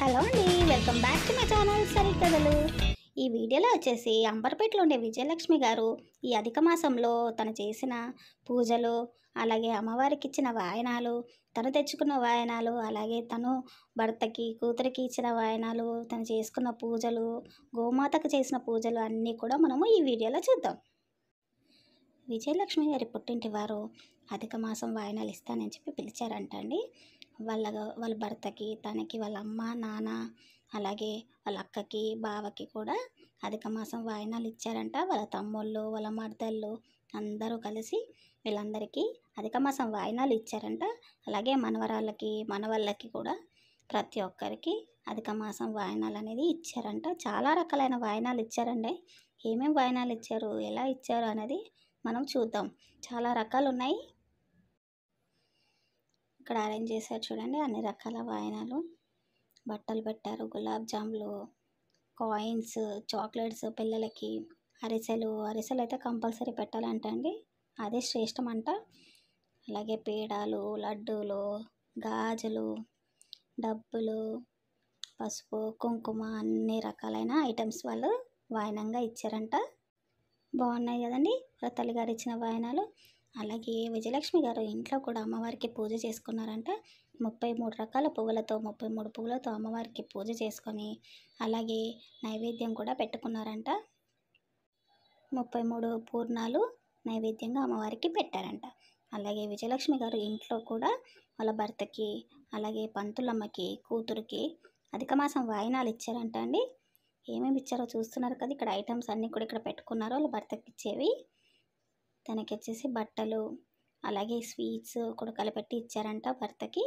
Hello అండి welcome back to my channel Sarikathalu ఈ వీడియోలో వచ్చేసి అంబర్పేటలో ఉండే విజయలక్ష్మి గారు ఈ అధిక మాసంలో తను చేసిన పూజలు అలాగే అమ్మవారికి ఇచ్చిన వాయనాలు తను తెచ్చుకున్న వాయనాలు అలాగే తను భర్తకి కూతురికి ఇచ్చిన వాయనాలు తను చేసుకున్న పూజలు గోమాతకు చేసిన పూజలు అన్నీ కూడా మనము ఈ వీడియోలో చూద్దాం. విజయలక్ష్మి గారి పుట్టింటి వారు అధిక మాసం వాయనాలు ఇస్తానని చెప్పి పిలిచారంట అండి వాళ్ళ వాళ్ళ భర్తకి తనకి వాళ్ళ అమ్మ నాన్న అలాగే వాళ్ళ అక్కకి బావకి కూడా అధిక మాసం వాయినాలు ఇచ్చారంట. వాళ్ళ తమ్ముళ్ళు వాళ్ళ మర్దళ్ళు అందరూ కలిసి వీళ్ళందరికీ అధిక మాసం వాయినాలు ఇచ్చారంట. అలాగే మనవరాళ్ళకి మనవాళ్ళకి కూడా ప్రతి ఒక్కరికి అధిక మాసం వాయినాలు అనేది ఇచ్చారంట. చాలా రకాలైన వాయినాలు ఇచ్చారండి. ఏమేమి వాయినాలు ఇచ్చారు ఎలా ఇచ్చారు అనేది మనం చూద్దాం. చాలా రకాలు ఉన్నాయి. ఇక్కడ అరేంజ్ చేశారు చూడండి అన్ని రకాల వాయనాలు. బట్టలు పెట్టారు గులాబ్ జాములు కాయిన్స్ చాక్లెట్స్ పిల్లలకి అరిసెలు. అరిసెలు అయితే కంపల్సరీ పెట్టాలంట అండి. అదే శ్రేష్టం అంట. అలాగే పీడాలు లడ్డూలు గాజులు డబ్బులు పసుపు కుంకుమ అన్ని రకాలైన ఐటమ్స్ వాళ్ళు వాయనంగా ఇచ్చారంట. బాగున్నాయి కదండి. వాళ్ళ తల్లిగారు ఇచ్చిన వాయనాలు. అలాగే విజయలక్ష్మి గారు ఇంట్లో కూడా అమ్మవారికి పూజ చేసుకున్నారంట. ముప్పై మూడు రకాల పువ్వులతో ముప్పై మూడు పువ్వులతో అమ్మవారికి పూజ చేసుకొని అలాగే నైవేద్యం కూడా పెట్టుకున్నారంట. ముప్పై మూడు పూర్ణాలు నైవేద్యంగా అమ్మవారికి పెట్టారంట. అలాగే విజయలక్ష్మి గారు ఇంట్లో కూడా వాళ్ళ భర్తకి అలాగే పంతులమ్మకి కూతురికి అధిక మాసం వాయినాలు ఇచ్చారంట అండి. ఏమేమి ఇచ్చారో చూస్తున్నారు కదా ఇక్కడ ఐటమ్స్ అన్నీ కూడా ఇక్కడ పెట్టుకున్నారో వాళ్ళ భర్తకి ఇచ్చేవి. తనకి వచ్చేసి బట్టలు అలాగే స్వీట్స్ కూడా కలిపెట్టి ఇచ్చారంట భర్తకి.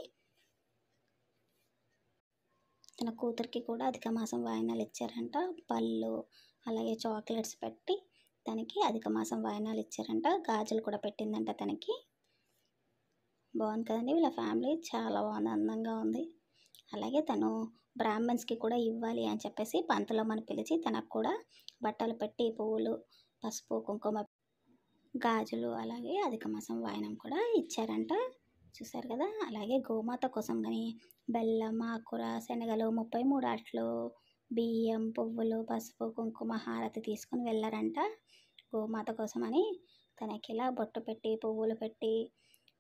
తన కూతురికి కూడా అధిక మాసం వాయినాలు ఇచ్చారంట. పళ్ళు అలాగే చాక్లెట్స్ పెట్టి తనకి అధిక మాసం వాయినాలు ఇచ్చారంట. గాజులు కూడా పెట్టిందంట తనకి. బాగుంది కదండి వీళ్ళ ఫ్యామిలీ చాలా బాగుంది అందంగా ఉంది. అలాగే తను బ్రాహ్మణ్స్కి కూడా ఇవ్వాలి అని చెప్పేసి పంతులమ్మని పిలిచి తనకు కూడా బట్టలు పెట్టి పువ్వులు పసుపు కుంకుమ గాజులు అలాగే అధిక మాసం వాయనం కూడా ఇచ్చారంట. చూసారు కదా? అలాగే గోమాత కోసం కానీ బెల్లం ఆకుర శనగలు ముప్పై మూడు అట్లు బియ్యం పువ్వులు పసుపు కుంకుమ హారతి తీసుకుని వెళ్ళారంట గోమాత కోసం అని. తనకి ఇలా బొట్టు పెట్టి పువ్వులు పెట్టి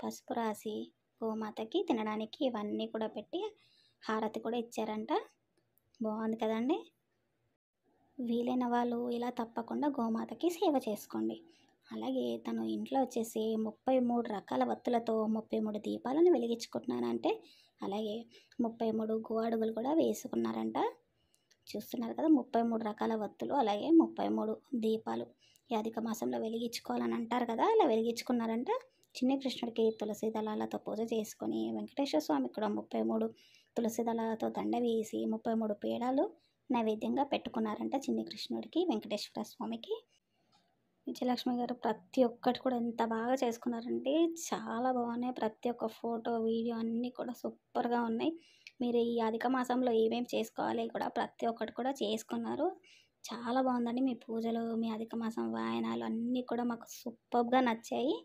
పసుపు రాసి గోమాతకి తినడానికి ఇవన్నీ కూడా పెట్టి హారతి కూడా ఇచ్చారంట. బాగుంది కదండి? వీలైన వాళ్ళు ఇలా తప్పకుండా గోమాతకి సేవ చేసుకోండి. అలాగే తను ఇంట్లో వచ్చేసి ముప్పై మూడు రకాల వత్తులతో ముప్పై మూడు దీపాలను వెలిగించుకుంటున్నారంటే అలాగే ముప్పై మూడు గోడుగులు కూడా వేసుకున్నారంట. చూస్తున్నారు కదా ముప్పై మూడు రకాల వత్తులు అలాగే ముప్పై మూడు దీపాలు. యాదిక మాసంలో వెలిగించుకోవాలని అంటారు కదా అలా వెలిగించుకున్నారంట. చిన్న కృష్ణుడికి తులసి దళాలతో పూజ చేసుకొని వెంకటేశ్వర స్వామికి కూడా ముప్పై మూడు తులసి దళాలతో దండ వేసి ముప్పై మూడు పీడాలు నైవేద్యంగా పెట్టుకున్నారంట చిన్ని కృష్ణుడికి వెంకటేశ్వర స్వామికి. విజయలక్ష్మి గారు ప్రతి ఒక్కటి కూడా ఎంత బాగా చేసుకున్నారంటే చాలా బాగున్నాయి. ప్రతి ఒక్క ఫోటో వీడియో అన్నీ కూడా సూపర్గా ఉన్నాయి. మీరు ఈ అధిక మాసంలో ఏమేమి చేసుకోవాలి కూడా ప్రతి ఒక్కటి కూడా చేసుకున్నారు. చాలా బాగుందండి. మీ పూజలు మీ అధిక మాసం వాయనాలు అన్నీ కూడా మాకు సూపర్గా నచ్చాయి.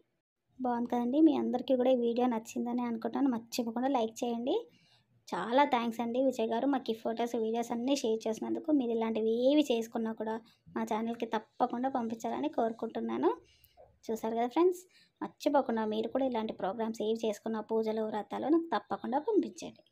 బాగుంది కదండి. మీ అందరికీ కూడా ఈ వీడియో నచ్చిందని అనుకుంటాను మర్చిపోకుండా లైక్ చేయండి. చాలా థ్యాంక్స్ అండి విజయ్ గారు. మాకు ఈ ఫొటోస్ వీడియోస్ అన్నీ షేర్ చేసినందుకు మీరు ఇలాంటివి ఏవి చేసుకున్నా కూడా మా ఛానల్కి తప్పకుండా పంపించాలని కోరుకుంటున్నాను. చూసారు కదా ఫ్రెండ్స్? మర్చిపోకుండా మీరు కూడా ఇలాంటి ప్రోగ్రామ్స్ ఏవి చేసుకున్న పూజలు వ్రతాలు నాకు తప్పకుండా పంపించండి.